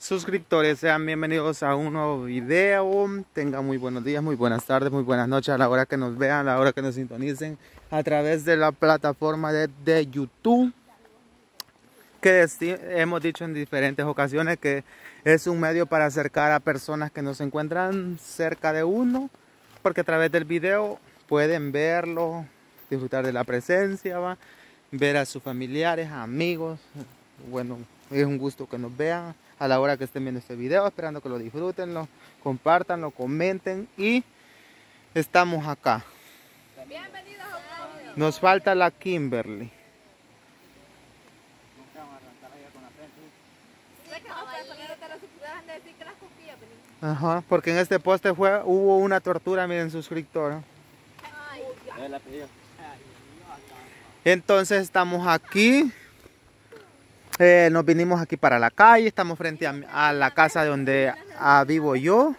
Suscriptores, sean bienvenidos a un nuevo video. Tengan muy buenos días, muy buenas tardes, muy buenas noches a la hora que nos vean, a la hora que nos sintonicen a través de la plataforma de, de YouTube. Que hemos dicho en diferentes ocasiones que es un medio para acercar a personas que no se encuentran cerca de uno, porque a través del video pueden verlo, disfrutar de la presencia, ¿va? ver a sus familiares, amigos. Bueno, es un gusto que nos vean a la hora que estén viendo este video, esperando que lo disfruten, lo compartan, lo comenten y estamos acá. Nos falta la Kimberly. Ajá, porque en este poste fue, hubo una tortura, miren suscriptor. Entonces estamos aquí. Eh, nos vinimos aquí para la calle. Estamos frente a, la casa donde ah, vivo yo.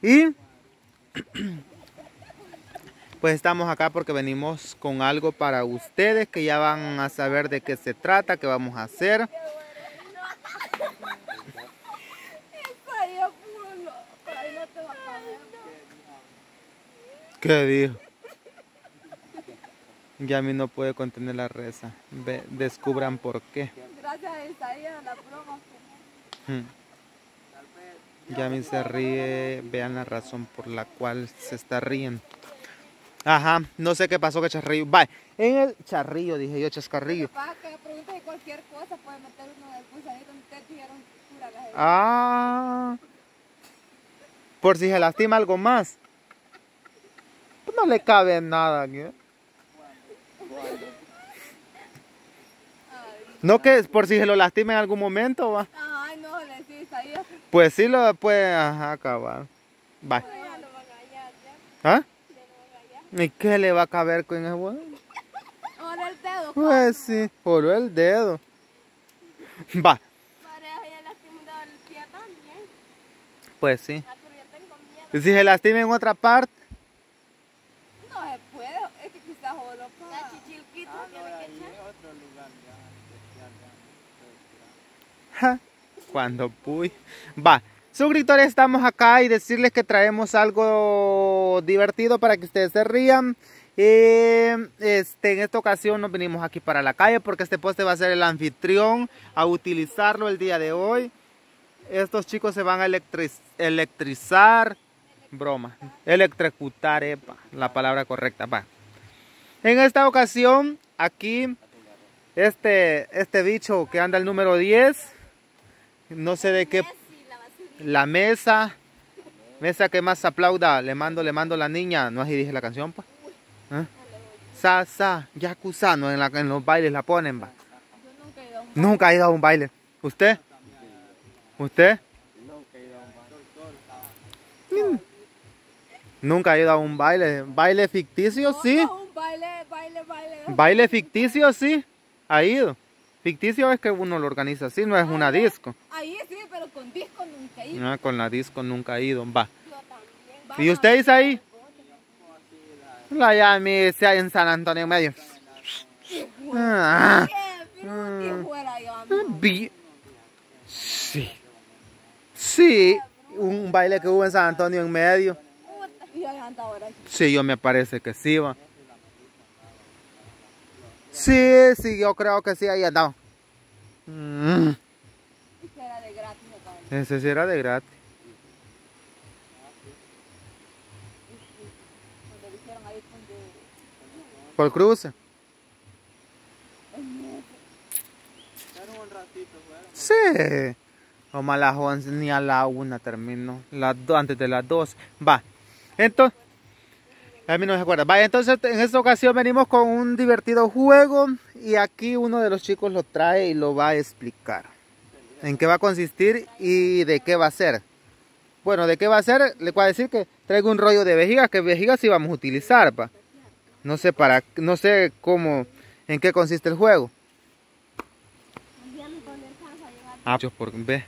Y pues estamos acá porque venimos con algo para ustedes que ya van a saber de qué se trata, qué vamos a hacer. ¿Qué dijo? Ya a mí no puede contener la reza. descubran por qué. Gracias a la broma. Hmm. Ya a mí se ríe. Vean la razón por la cual se está riendo. Ajá, no sé qué pasó que charrillo. Bye. En el charrillo, dije yo, chascarrillo. Que cualquier cosa, puede meter uno ahí donde Ah. Por si se lastima algo más. Pues no le cabe nada aquí. No que por si se lo lastima en algún momento, va. Ay, no, le ahí. Pues sí lo puede acabar. Va. ¿Ah? ¿Y qué le va a caber con ese huevo? Ahora el dedo. Pues sí, por el dedo. Va. Pues sí. ¿Y si se lastima en otra parte? Cuando puy. Va. Suscriptores, estamos acá y decirles que traemos algo divertido para que ustedes se rían. este, en esta ocasión nos venimos aquí para la calle porque este poste va a ser el anfitrión a utilizarlo el día de hoy. Estos chicos se van a electrizar. Broma. Electrocutar, epa, la palabra correcta. Va. En esta ocasión, aquí, este, este bicho que anda el número 10 no sé de qué, la mesa, mesa que más aplauda, le mando, le mando la niña, no así dije la canción, pues. ¿Eh? Sa, sa, en, la, en los bailes la ponen, va. Nunca he ido a un baile. ¿Usted? ¿Usted? Nunca he ido a un baile. ¿Baile ficticio? Sí. Baile, baile, baile. ¿Baile ficticio? Sí. ¿Ha ido? Ficticio es que uno lo organiza así, no es una disco. Ahí sí, pero con disco nunca he ido. No, con la disco nunca he ido, va. ¿Y usted dice ahí? La mi sea en San Antonio medio. Ah. Sí. Sí, un baile que hubo en San Antonio en medio. Sí, yo me parece que sí, va. Sí, sí, yo creo que sí, ahí andado. Mm. Ese era de gratis, Ese sí era de gratis. Por cruce. Sí. O a las 11 ni a la 1 termino. Las antes de las 2. Va. Entonces. A mí no me acuerda. Vaya, entonces en esta ocasión venimos con un divertido juego y aquí uno de los chicos lo trae y lo va a explicar. En qué va a consistir y de qué va a ser. Bueno, de qué va a ser, le voy a decir que traigo un rollo de vejiga, que vejigas sí vamos a utilizar, pa. No sé para, no sé cómo, en qué consiste el juego. Ah, por ve.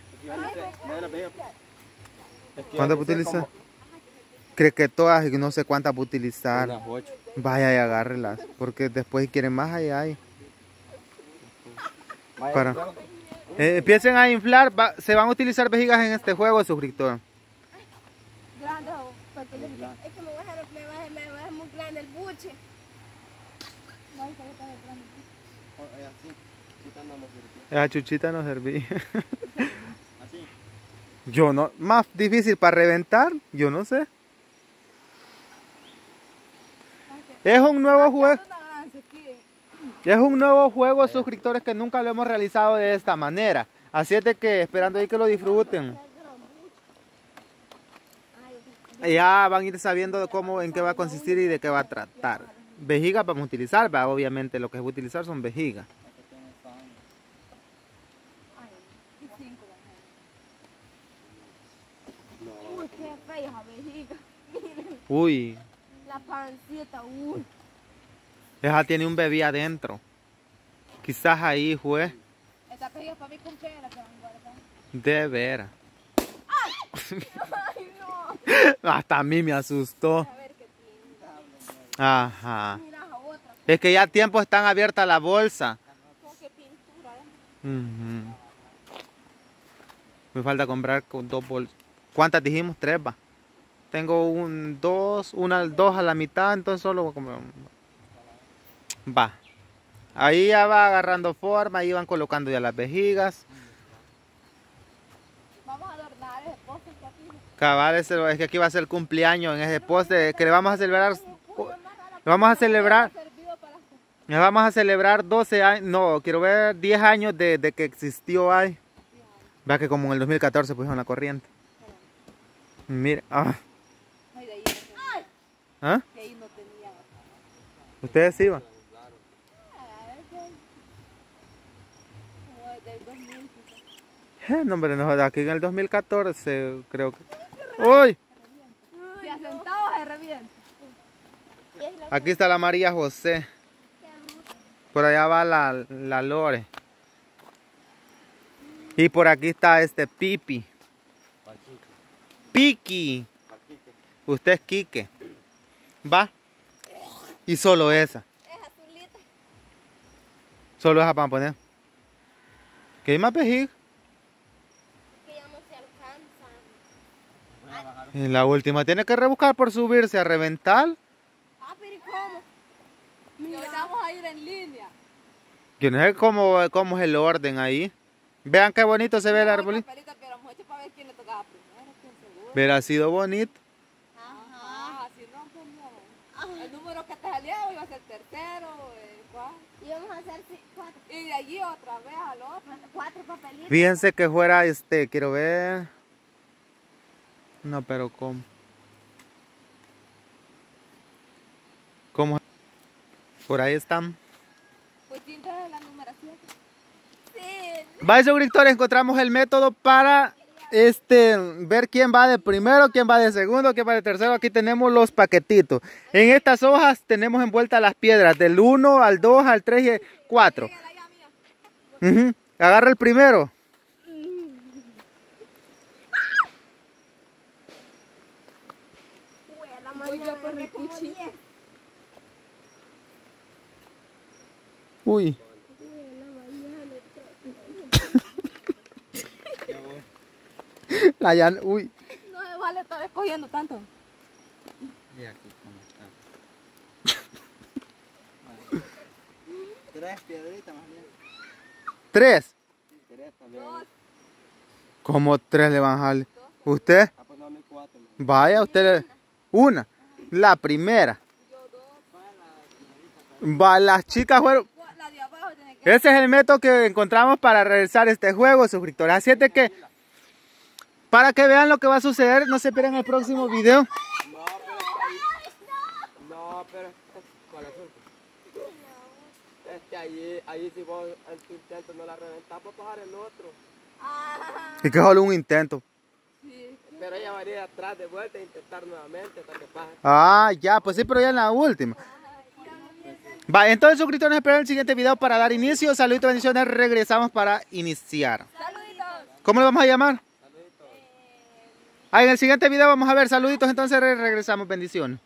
¿Cuándo utilizar? Cree que todas y no sé cuántas va a utilizar. Vaya y agárrelas, porque después si quieren más allá hay. Para. Eh, empiecen a inflar, va- se van a utilizar vejigas en este juego, suscriptor. Grande, o- porque le- es que me voy a hacer, me voy a hacer, me voy a hacer muy grande el buche. De grande. La chuchita no serví. Yo no, más difícil para reventar, yo no sé. Es un nuevo juego. Es un nuevo juego, suscriptores, que nunca lo hemos realizado de esta manera. Así es de que esperando ahí que lo disfruten. Ya van a ir sabiendo de cómo, en qué va a consistir y de qué va a tratar. Vejigas vamos a utilizar, va, obviamente lo que va a utilizar son vejigas. Uy, qué fea vejiga. Uy, pancita, uy. esa tiene un bebé adentro. Quizás ahí fue Esta vejiga para mi cumpleaños la que van a guardar. de veras. Ay, no. Hasta a mí me asustó. A ver qué tiene. Ajá. Mira esa otra. Es que ya a tiempo están abiertas la bolsa. Con qué pintura, ¿eh? Ujú. Me falta comprar con dos bolsas. ¿Cuántas dijimos? Tres va. Tengo un dos, una, dos a la mitad, entonces solo un- Va. Ahí ya va agarrando forma, ahí van colocando ya las vejigas. Vamos a adornar ese poste que aquí. Cabal, es que aquí va a ser el cumpleaños en ese poste que le vamos a celebrar. Le vamos a celebrar. Le vamos a celebrar 12 años, no, quiero ver 10 años de, de que existió ahí. Vea que como en el 2014 pusieron la corriente. Mira, ah, Ay, de ahí no tenía. ¿Ah? Que no tenía. Ustedes iban. Es del- como del 2000. Eh, no, hombre, no, aquí en el 2014 creo que... ¡Uy! Asentado se revienta. Aquí está la María José. Por allá va la, la Lore. Y por aquí está este Pipi. Piki. Usted es Quique. Va. Y solo esa. Es azulita. Solo esa para poner. ¿Qué hay más vejiga? Que ya no se alcanza. En la última tiene que rebuscar por subirse a reventar. Ah, pero ¿y cómo? Mira. vamos a ir en línea. Yo no sé cómo, cómo es el orden ahí. Vean qué bonito se ve el arbolito. Papelito, pero vamos a echar para ver quién le tocaba primero, quién seguro. Hubiera sido bonito. Ajá, así no pues, El salía iba a ser tercero, el cuarto. Y vamos a hacer cuatro, Y de allí otra vez al otro. cuatro papelitos. Fíjense que fuera este, quiero ver. No, pero ¿cómo? ¿Cómo? Por ahí están. Pues tinta de la numeración. Sí. Vaya suscriptores, encontramos el método para este ver quién va de primero, quién va de segundo, quién va de tercero. Aquí tenemos los paquetitos. En estas hojas tenemos envueltas las piedras del 1 al 2 al 3 y 4. Ujú. Agarra el primero. Uy, a la Voy yo mañana por mi agarré como cuchillo. diez. Uy. Uy, a la mañana. La llan- uy. No me vale estar escogiendo tanto. Tres piedritas más bien. Tres. Tres también. Como tres le van a jalar. ¿Usted? Ah, pues no, cuatro. Vaya, usted le... Una. La primera. Va, las chicas fueron... Ese es el método que encontramos para realizar este juego, suscriptores. Así es de que... Para que vean lo que va a suceder, no se pierdan el próximo video. No, pero es ahí. No, pero es ¿cuál es el? Es que allí, allí si vos en tu intento no la reventás, vas a el otro. Y que solo un intento. Pero ella va a ir atrás de vuelta e intentar nuevamente hasta que pase. Ah, ya, pues sí, pero ya en la última. Va, entonces suscriptores, esperen el siguiente video para dar inicio. Saludos y bendiciones, regresamos para iniciar. Saluditos. ¿Cómo le vamos a llamar? Ah, en el siguiente video vamos a ver saluditos, entonces re- regresamos, bendiciones.